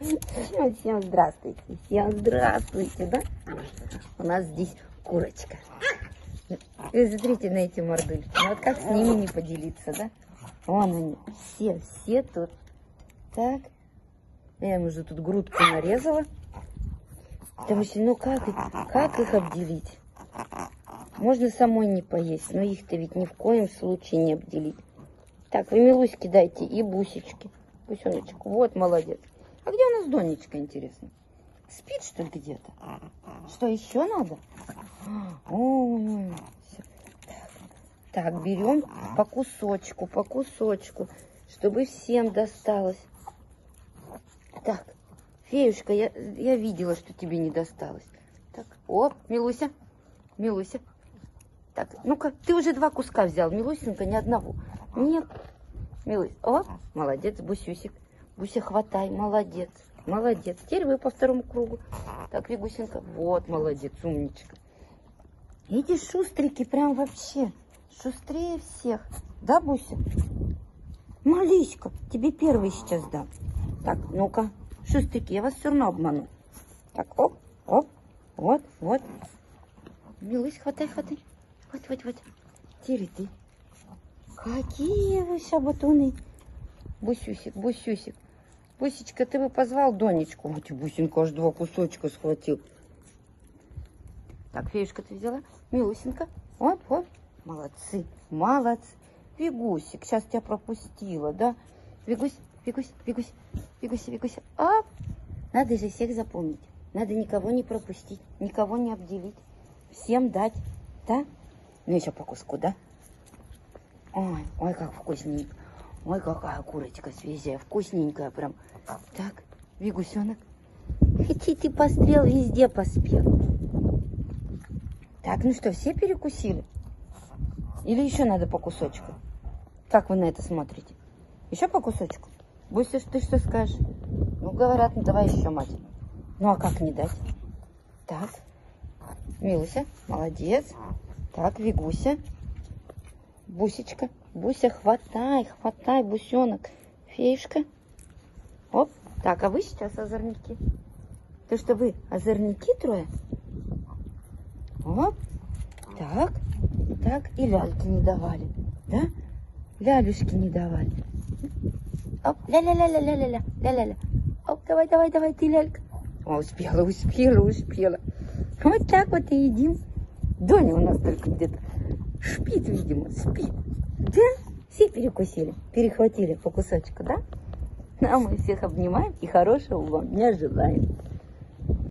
Всем, здравствуйте, всем здравствуйте, да? У нас здесь курочка. Вы смотрите на эти мордульки. Ну вот как с ними не поделиться, да? Вон они, все, все тут. Так. Я им уже тут грудку нарезала. Потому что, ну как, как их обделить? Можно самой не поесть, но их-то ведь ни в коем случае не обделить. Так, вы милуськи дайте и бусечки. Бусеночек, вот молодец. Где у нас Донечка, интересно? Спит, что ли, где-то? Что, еще надо? Ой, так, берем по кусочку, по кусочку, чтобы всем досталось. Так, феюшка, я, я видела, что тебе не досталось. Так, оп, Милуся, Милуся. Так, ну-ка, ты уже два куска взял, Милусенька, ни одного. Нет, Милусь, оп, молодец, Бусюсик. Буся, хватай, молодец, молодец. Теперь вы по второму кругу. Так, Вигусенька, вот, молодец, умничка. Эти шустрики прям вообще шустрее всех. Да, Буся? Маличка, тебе первый сейчас дам. Так, ну-ка, шустрики, я вас все равно обману. Так, оп, оп, вот, вот. Милусь, хватай, хватай. Вот, вот, вот. Теперь ты. Какие вы шабатуны. Бусюсик, Бусюсик. Бусечка, ты бы позвал Донечку. Вот и Бусинка аж два кусочка схватил. Так, феюшка ты взяла? Милусенька. Вот, вот. Молодцы, молодцы. Вигусик, сейчас тебя пропустила, да? Вигусь, Вигусь, Вигусь, Вигусь, Вигусь. А, надо же всех запомнить. Надо никого не пропустить, никого не обделить. Всем дать, да? Ну, еще по куску, да? Ой, ой, как вкусненько. Ой, какая курочка свежая, вкусненькая прям. Так, Вигусенок. Ты пострел, везде поспел. Так, ну что, все перекусили? Или еще надо по кусочку? Как вы на это смотрите? Еще по кусочку? Буся, ты что скажешь? Ну, говорят, ну давай еще, мать. Ну, а как не дать? Так, Милуся, молодец. Так, Вигуся. Бусечка. Буся, хватай, хватай, бусенок. Феюшка. Оп. Так, а вы сейчас озорники. То, что вы озорники трое? Оп. Так. Так. И ляльки не давали. Да? Лялюшки не давали. Оп. Ля-ля-ля-ля-ля-ля-ля. Ля-ля-ля. Оп, давай, давай, давай, ты лялька. О, успела, успела, успела. Вот так вот и едим. Доня у нас только где-то шпит, видимо, спит. Да? Все перекусили, перехватили по кусочку, да? Ну, а мы всех обнимаем и хорошего вам дня желаем.